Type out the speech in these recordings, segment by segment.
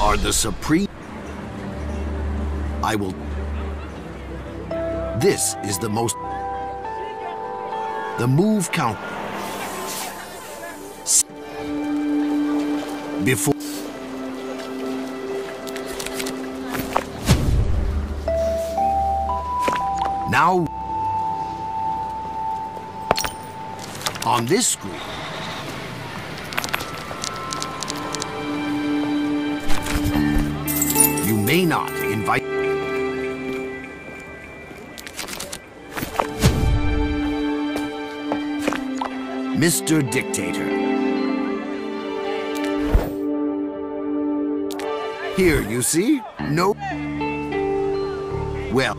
are the supreme. I will. This is the most. The move count. Before. Now. On this screen. May not invite. Mr. Dictator. Here, you see? No. Well.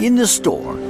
In the store.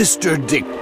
Mr. Dick.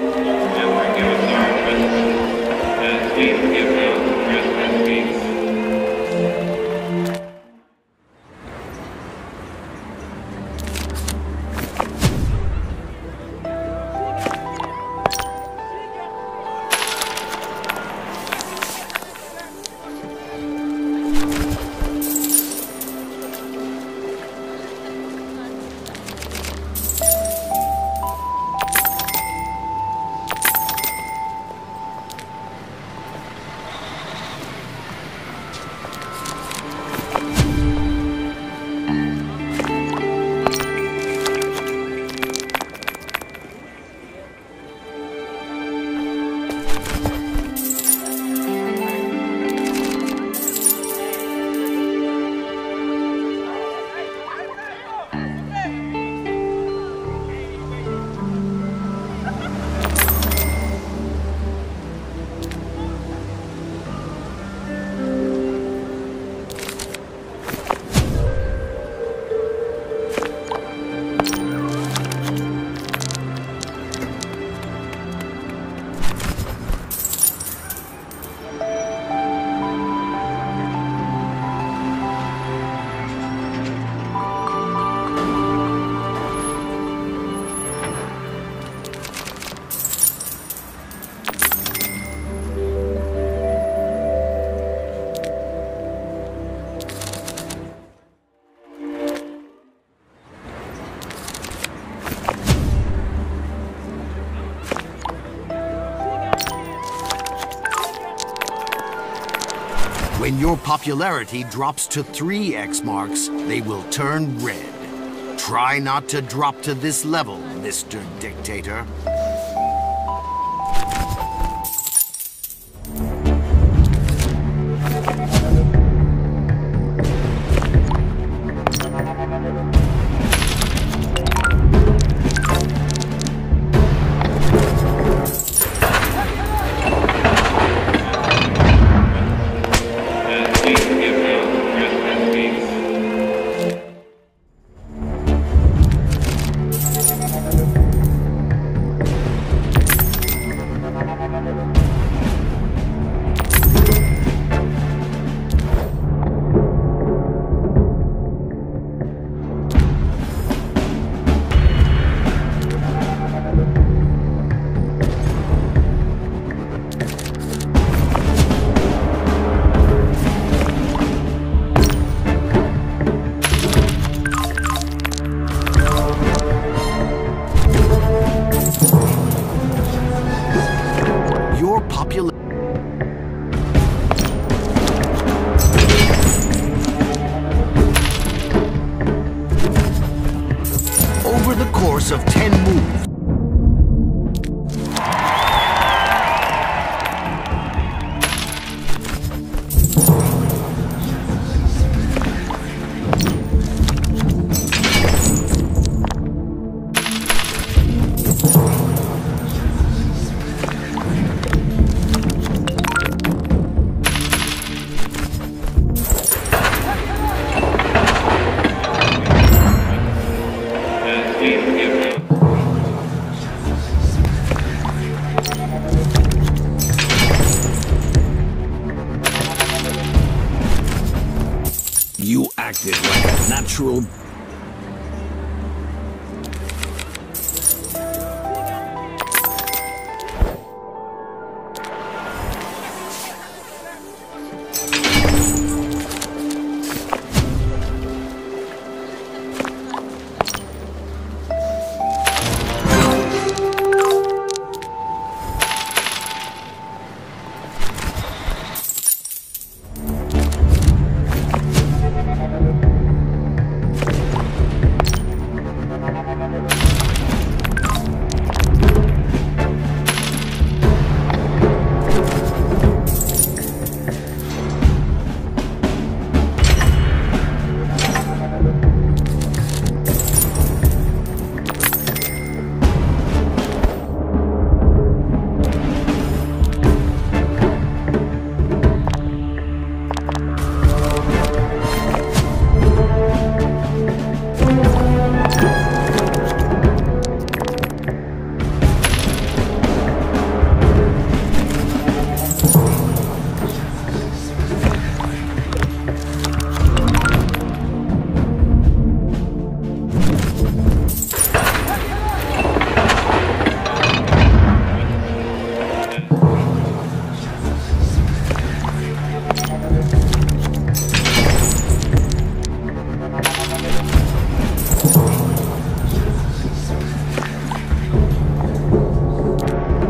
Your popularity drops to 3 X marks, they will turn red. Try not to drop to this level, Mr. Dictator. The course of 10 moves. Natural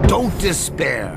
Don't despair.